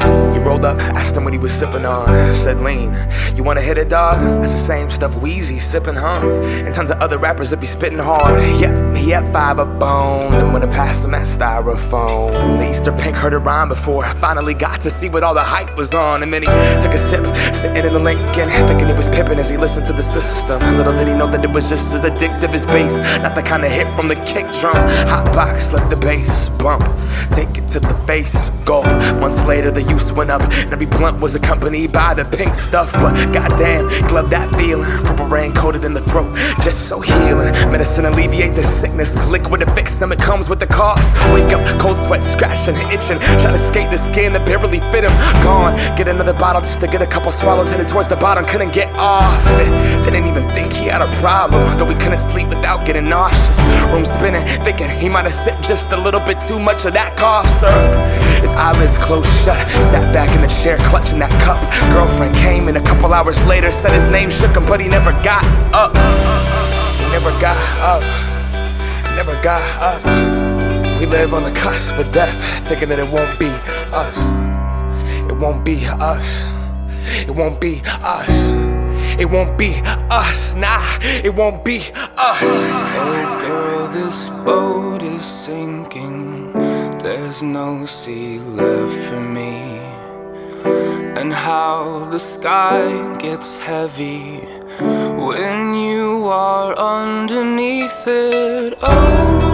You rolled up, asked him what he was sipping on. Said lean. You wanna hit it, dog? That's the same stuff Weezy sipping, huh? And tons of other rappers that be spitting hard. Yep, he had five a bone. Then when I passed him that styrofoam. The Easter pink heard a rhyme before I finally got to see what all the hype was on. And then he took a sip, sitting in the Lincoln, thinking he was pippin' as he listened to the system. Little did he know that it was just as addictive as bass. Not the kind of hit from the kick drum. Hot box, let the bass bump. Take it to the face, go. Months later, the use went up, and every blunt was accompanied by the pink stuff. But goddamn, glove that feeling. Purple rain coated in the throat, just so healing. Medicine alleviate the sickness, liquid to fix them. It comes with the cost. Wake up, cold sweat, scratching, itching, trying to skate the skin that barely fit him. Gone, get another bottle just to get a couple swallows. Headed towards the bottom, couldn't get off it. Didn't even think he had a problem, though we couldn't sleep without getting nauseous. Room spinning, thinking he might have sipped just a little bit too much of that cough syrup. His eyelids closed shut, sat back in the chair clutching that cup. Girlfriend came in a couple hours later, said his name shook him, but he never got up. Never got up. Never got up. We live on the cusp of death, thinking that it won't be us. It won't be us. It won't be us. It won't be us. Nah, it won't be us. Oh girl, this boat is sinking. There's no sea left for me. And how the sky gets heavy when you are underneath it. Oh,